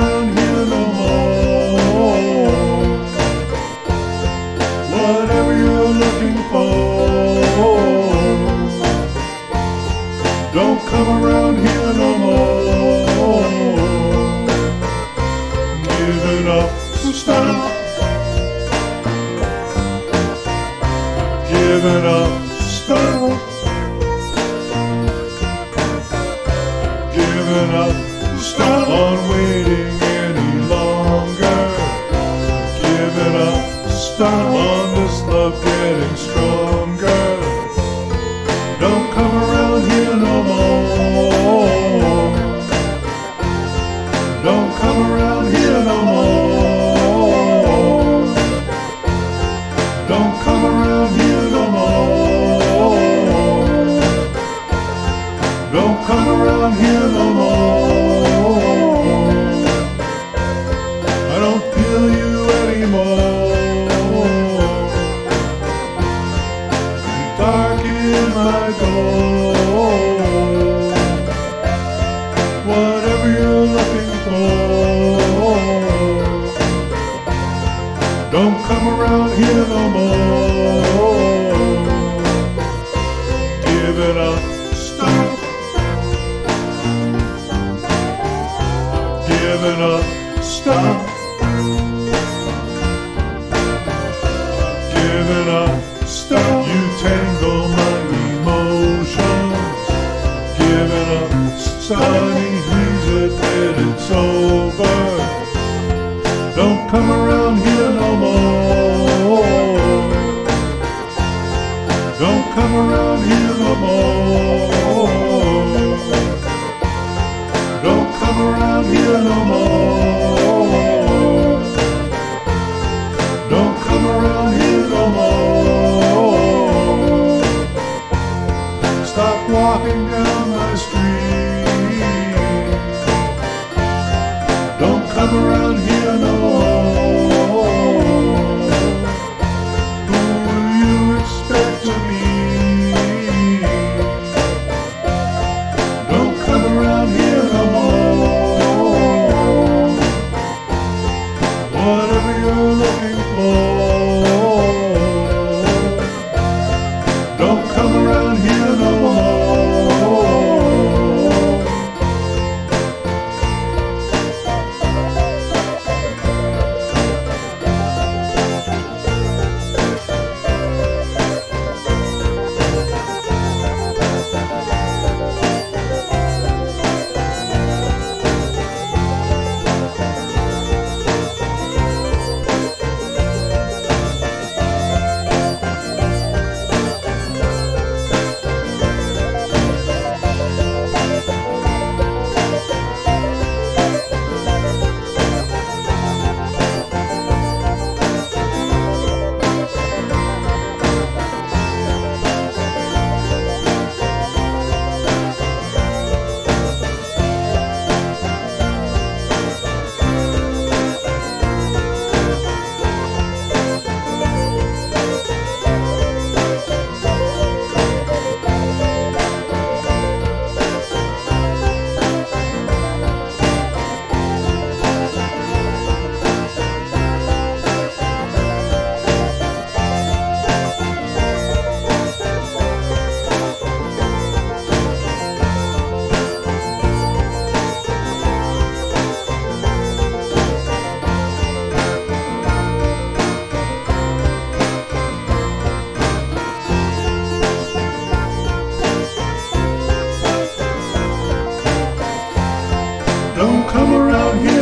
around here no more. Whatever you're looking for, don't come around here no more. Give it up, stop. Give it up, stop. On this love getting stronger. Don't come around here no more. Don't come around here no more. Don't come around here no more. Don't come around here no more. I don't feel you anymore. Don't come around here no more. Give it up, stop. Give it up, stop. Give it up, Come around Don't come around here